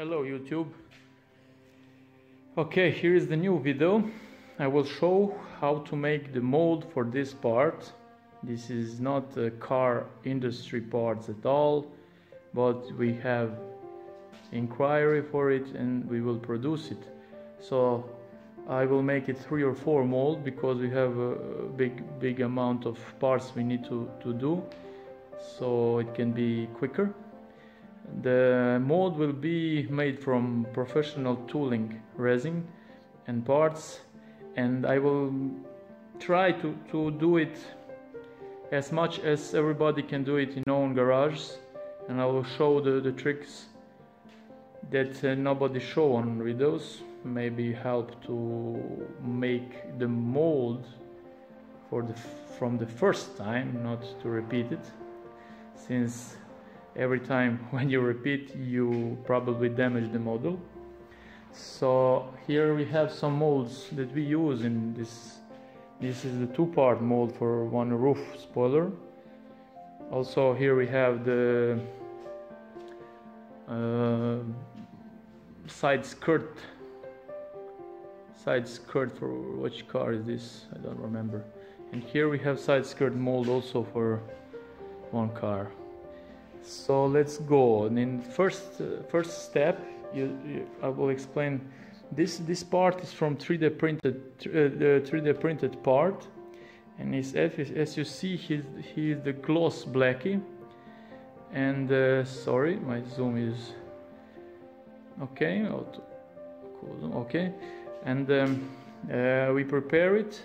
Hello YouTube. Okay, here is the new video. I will show how to make the mold for this part. This is not a car industry parts at all, but we have inquiry for it and we will produce it. So I will make it three or four mold because we have a big big amount of parts we need to, to do so it can be quicker. The mold will be made from professional tooling resin and parts and I will try to, to do it as much as everybody can do it in own garage and I will show the, the tricks that uh, nobody show on videos maybe help to make the mold for the from the first time not to repeat it since every time when you repeat you probably damage the model so here we have some molds that we use in this this is the two-part mold for one roof spoiler. Also here we have the uh, side skirt side skirt for which car is this? I don't remember. And here we have side skirt mold also for one car so let's go. And in first uh, first step you, you, I will explain. This this part is from 3D printed uh, the 3D printed part. And is as you see he's he is the gloss blackie. And uh, sorry my zoom is okay okay. And um, uh, we prepare it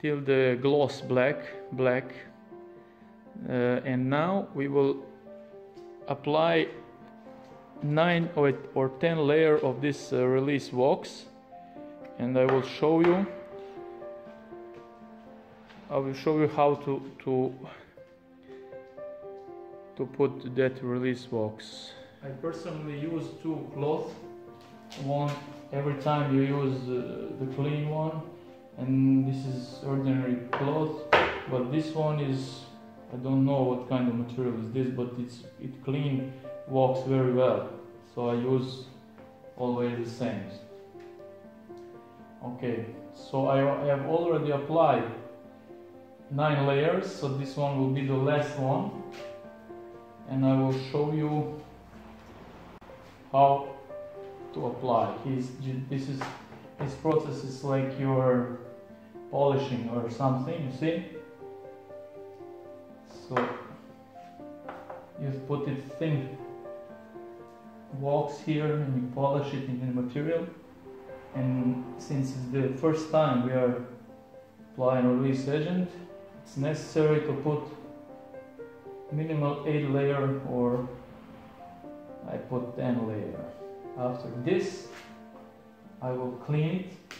till the gloss black black uh, and now we will apply 9 or, or 10 layer of this uh, release wax and I will show you I will show you how to to to put that release wax I personally use two cloth one every time you use uh, the clean one and this is ordinary cloth but this one is I don't know what kind of material is this but it's it clean works very well so I use always the same okay so I, I have already applied nine layers so this one will be the last one and I will show you how to apply. He's, this is this process is like you're polishing or something, you see? So you put it thin wax here and you polish it in the material. And since it's the first time we are applying a release agent it's necessary to put minimal 8 layer or I put 10 layer. After this, I will clean it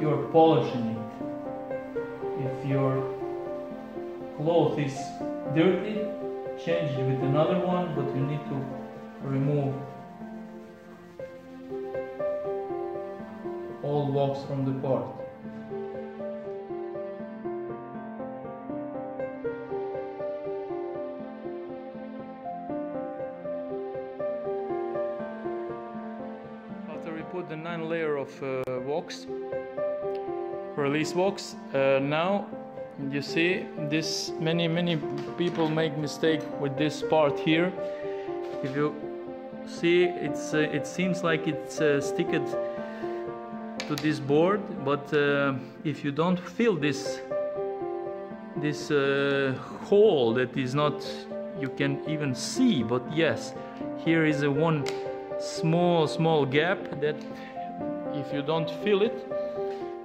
you're polishing it. If your cloth is dirty, change it with another one, but you need to remove all wax from the part. After we put the nine layer of uh, wax, release wax uh, now you see this many many people make mistake with this part here. If you see, it's uh, it seems like it's uh, sticked to this board, but uh, if you don't fill this this uh, hole that is not you can even see, but yes, here is a one small small gap that if you don't fill it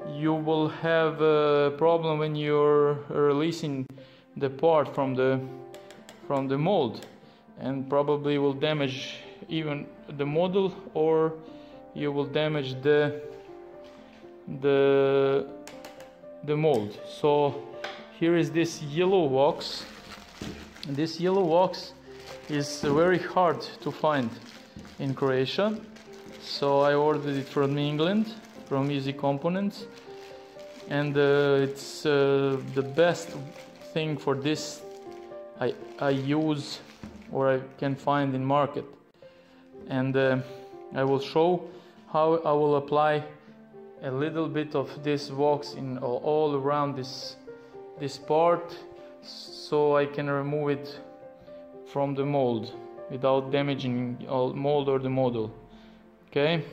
you will have a problem when you're releasing the part from the from the mold and probably will damage even the model or you will damage the the the mold. So here is this yellow wax this yellow wax is very hard to find in Croatia. So I ordered it from England, from Easy Composites, and uh, it's uh, the best thing for this I, I use or I can find in market. And uh, I will show how I will apply a little bit of this wax in all, around this this part so I can remove it from the mold without damaging all mold or the model. Okay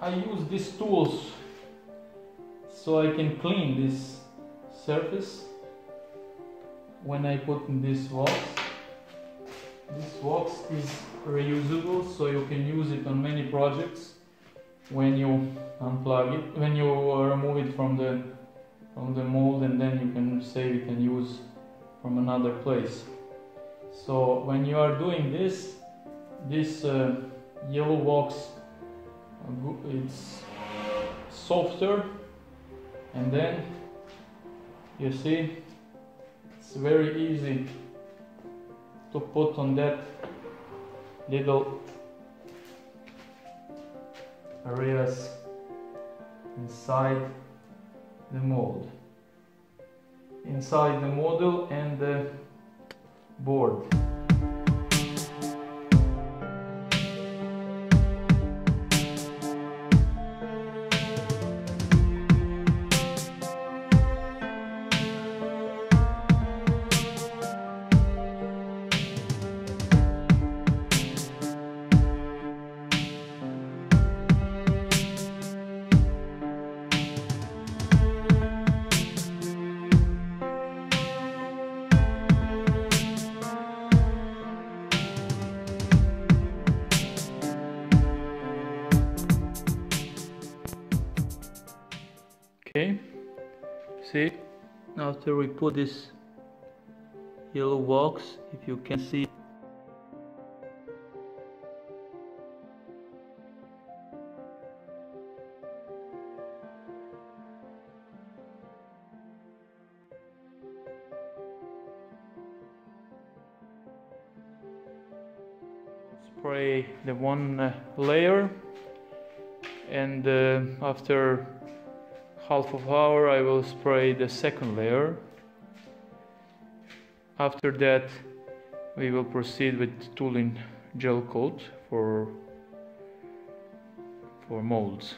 I use these tools so I can clean this surface. When I put in this wax this wax is reusable so you can use it on many projects. When you unplug it when you remove it from the from the mold and then you can save it and use from another place. So when you are doing this this uh, yellow wax uh, it's softer and then you see it's very easy to put on that little areas inside the mold. Inside the model and the board after we put this yellow wax if you can see. Spray the one uh, layer and uh, after half of hour I will spray the second layer. After that we will proceed with tooling gel coat for for molds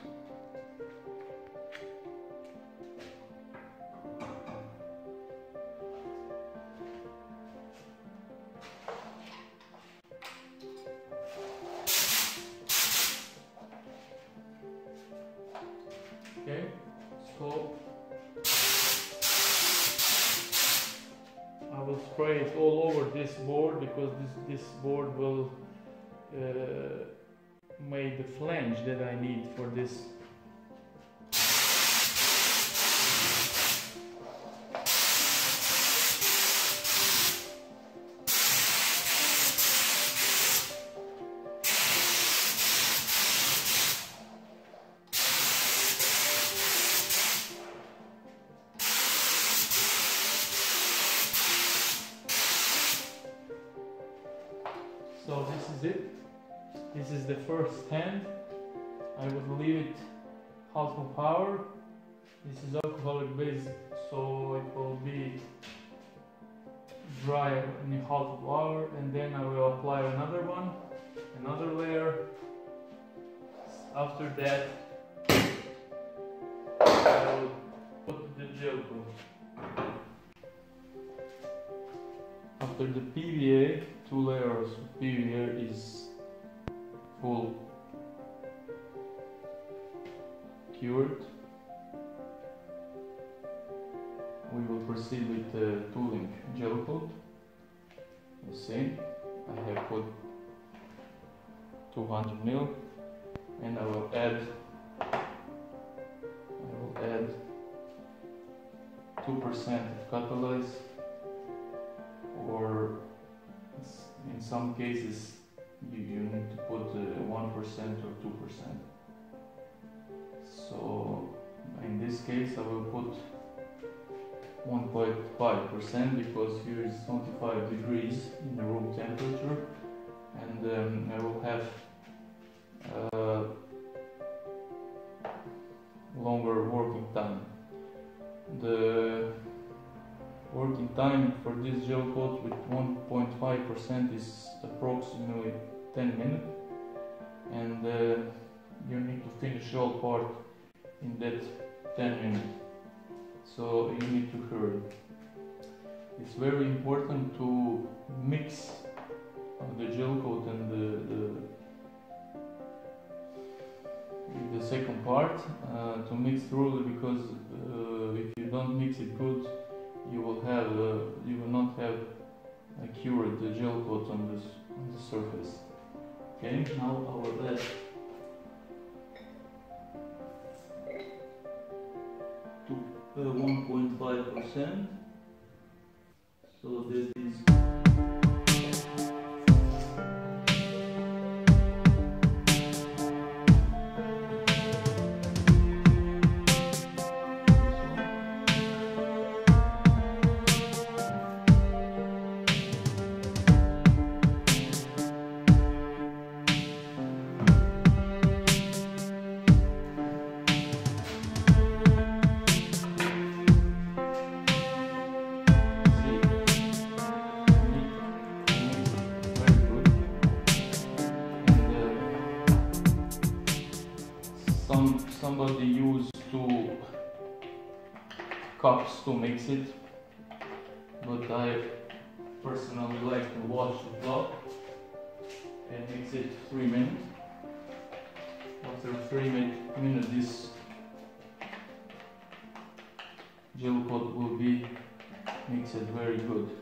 spray it all over this board because this, this board will uh, make the flange that I need for this base, so it will be dry in of hour, and then I will apply another one, another layer. After that, I will put the gel coat. After the PVA, two layers PVA is full cured. The tooling gel coat. You see, I have put 200 mil and I will add I will add 2% of catalyze or in some cases you, you need to put uh, 1% or 2%. So in this case I will put 1.5% because here is 25 degrees in the room temperature. And um, I will have uh, longer working time. The working time for this gel coat with 1.5% is approximately 10 minutes. And uh, you need to finish all part in that 10 minutes so you need to hurry. It's very important to mix the gel coat and the, the the second part uh, to mix thoroughly because uh, if you don't mix it good you will have uh, you will not have cured the gel coat on this on the surface. Okay? Now I will 1.5 percent. So that is it but I personally like to wash the top and mix it three minutes. After three min minutes this gel coat will be mixed very good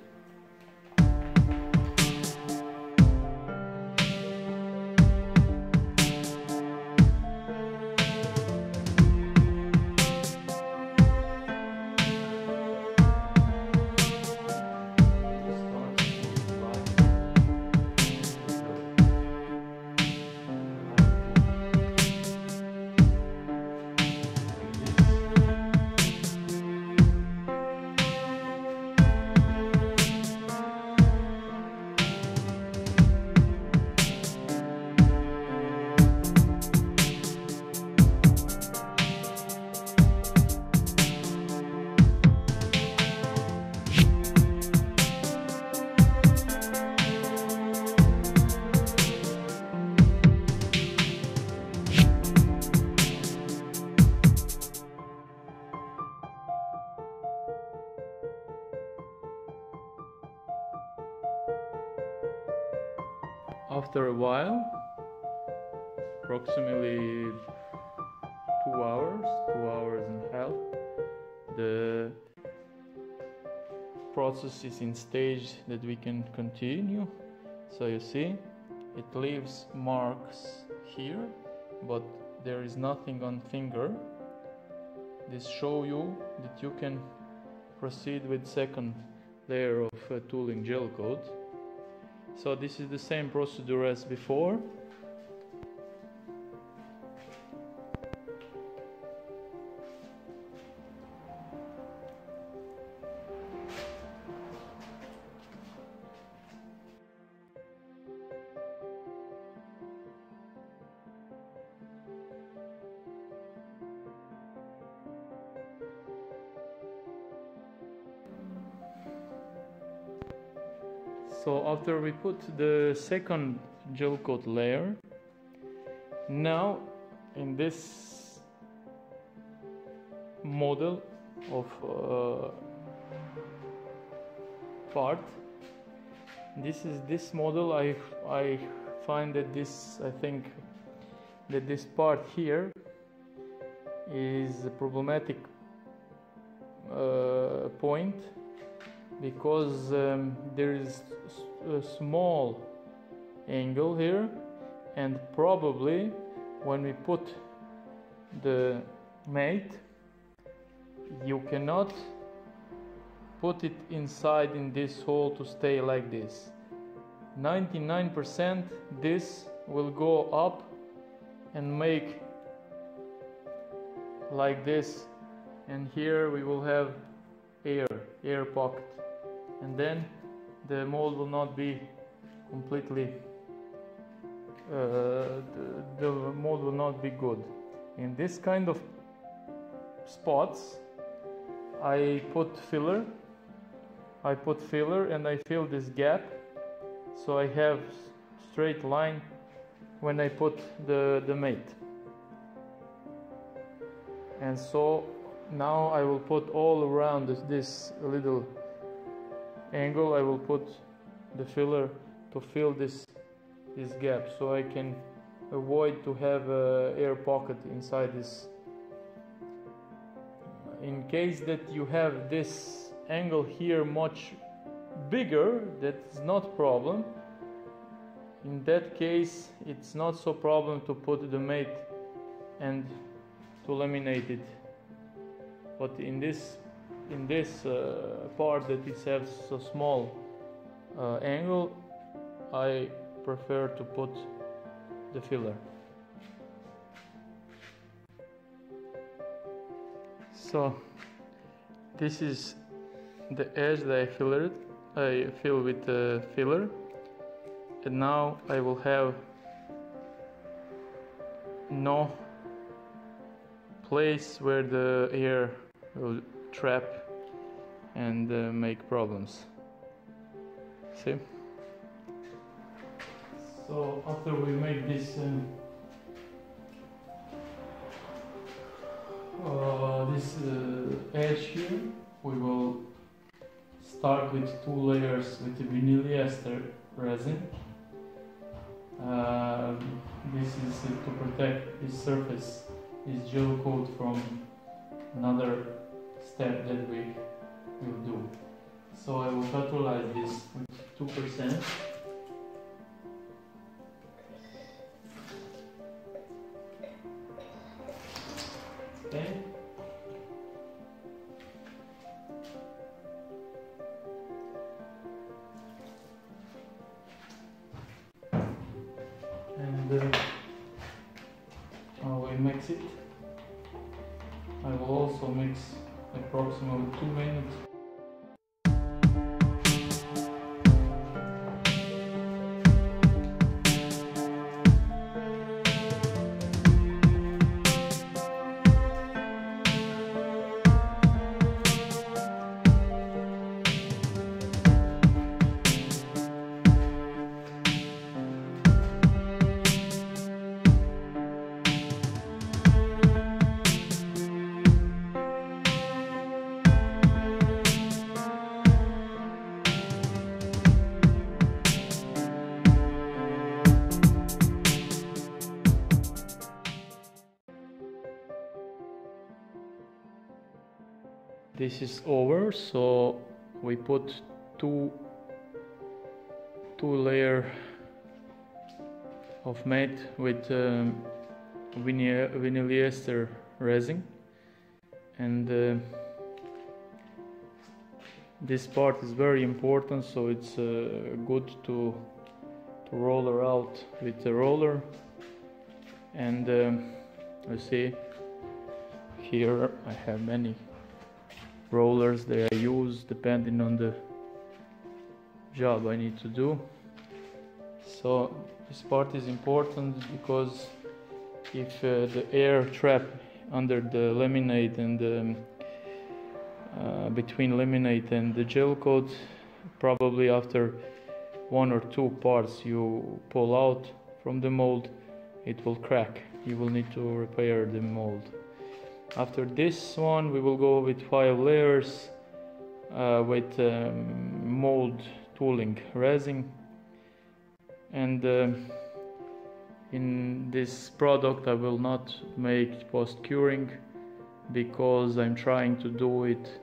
process is in stage that we can continue. So you see, it leaves marks here, but there is nothing on finger. This show you that you can proceed with second layer of uh, tooling gel coat. So this is the same procedure as before. So after we put the second gel coat layer now in this model of uh, part this is this model I I find that this I think that this part here is a problematic uh, point because um, there is a small angle here and probably when we put the mate you cannot put it inside in this hole to stay like this. 99% this will go up and make like this and here we will have air air pocket. And then the mold will not be completely uh, the, the mold will not be good. In this kind of spots I put filler I put filler and I fill this gap. So I have straight line when I put the, the mate. And so now I will put all around this, this little angle I will put the filler to fill this this gap so I can avoid to have a air pocket inside this. In case that you have this angle here much bigger that's not problem. In that case it's not so problem to put the mate and to laminate it. But in this in this uh, part that it has a small uh, angle I prefer to put the filler. So this is the edge that I fillered I fill with the filler. And now I will have no place where the air will trap and uh, make problems. See? So after we make this um, uh, this uh, edge here we will start with two layers with the vinyl ester resin. Uh, this is to protect this surface. This gel coat from another step that we will do. So I will neutralize this with 2%. Okay. And uh, we mix it. I will also mix approximately 2 minutes this is over so we put two two layer of mate with um, vinyl ester resin. And uh, this part is very important so it's uh, good to to roller out with the roller. And um, you see here I have many rollers that I use depending on the job I need to do. So this part is important because if uh, the air trap under the laminate and um, uh, between laminate and the gel coat probably after one or two parts you pull out from the mold it will crack. You will need to repair the mold after this one we will go with five layers uh, with um, mold tooling resin. And uh, in this product I will not make post curing because I'm trying to do it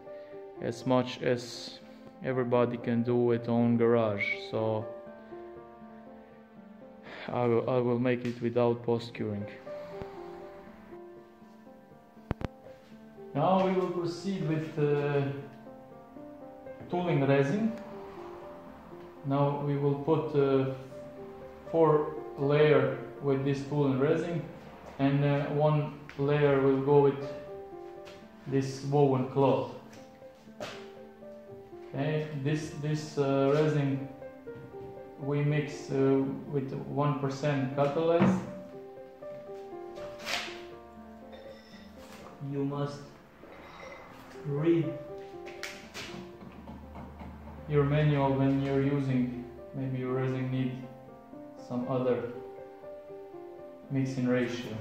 as much as everybody can do it on garage. So I will, I will make it without post curing now we will proceed with uh, tooling resin. Now we will put uh, four layer with this tooling resin and uh, one layer will go with this woven cloth. Okay this this uh, resin we mix uh, with 1% catalyst. You must read your manual when you're using maybe your resin need some other mixing ratio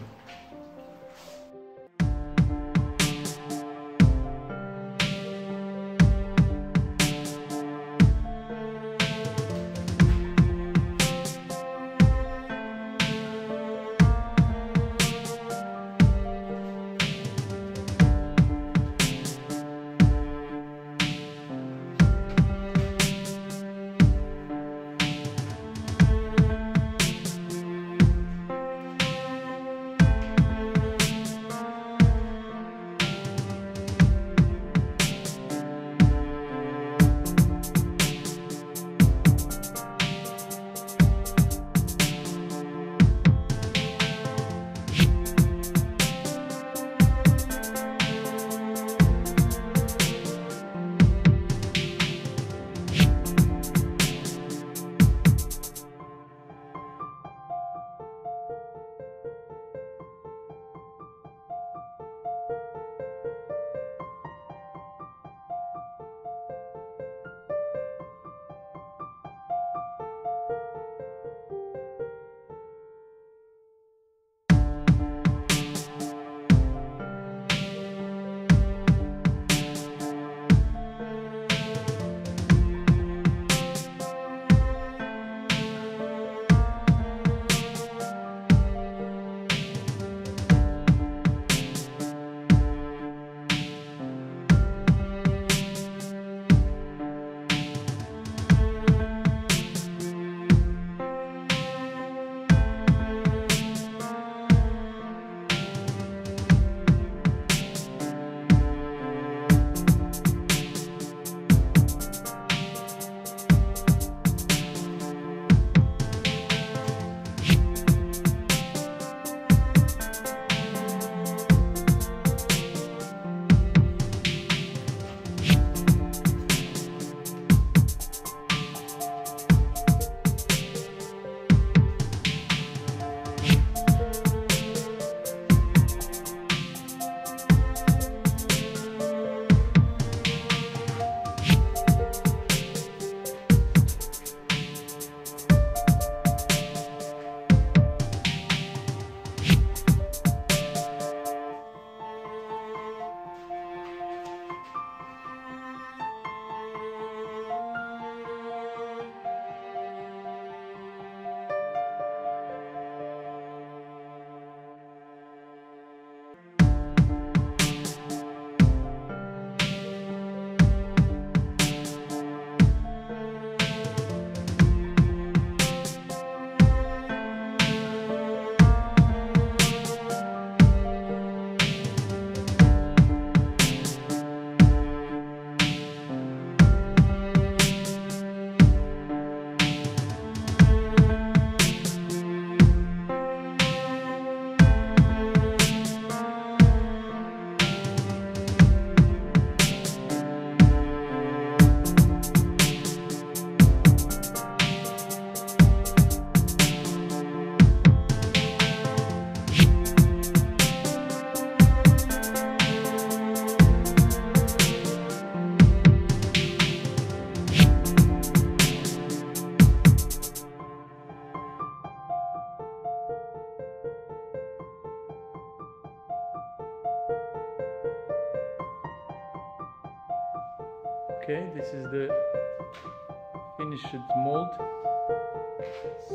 finished mold.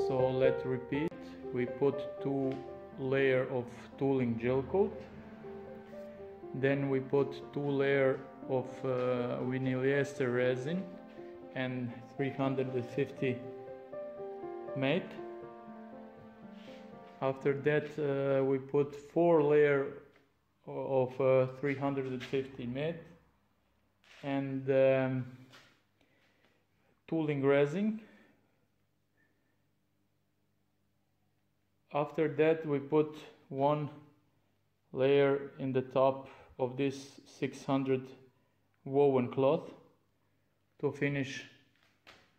So let's repeat. We put two layer of tooling gel coat. Then we put two layer of uh, ester resin and 350 mat. After that uh, we put four layer of uh, 350 mat and um, tooling resin. After that we put one layer in the top of this 600 woven cloth to finish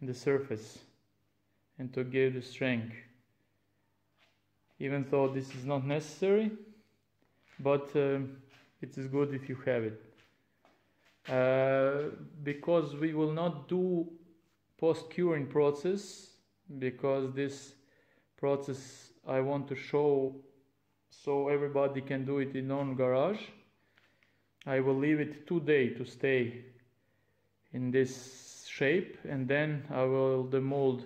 the surface and to give the strength even though this is not necessary but um, it is good if you have it uh, because we will not do post curing process because this process I want to show so everybody can do it in own garage I will leave it two days to stay in this shape and then I will demold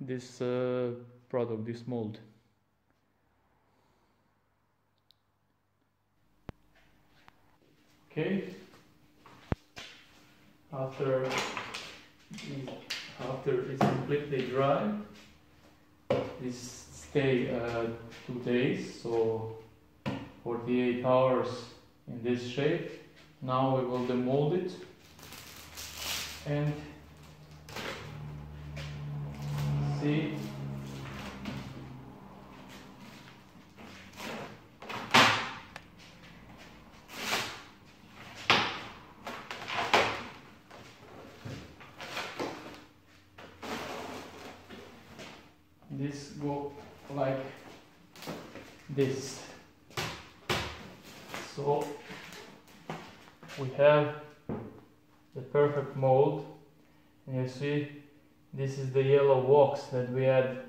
this uh, product this mold. Okay. After after it's completely dry this stay uh, two days so 48 hours in this shape. Now we will demold it and see this go like this. So we have the perfect mold. And you see this is the yellow wax that we had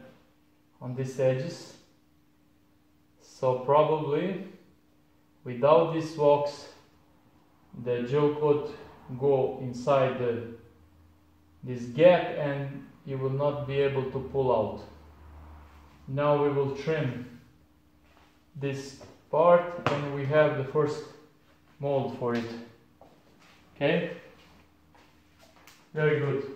on these edges. So probably without this wax the gel could go inside the, this gap and you will not be able to pull out now we will trim this part and we have the first mold for it. Okay? Very good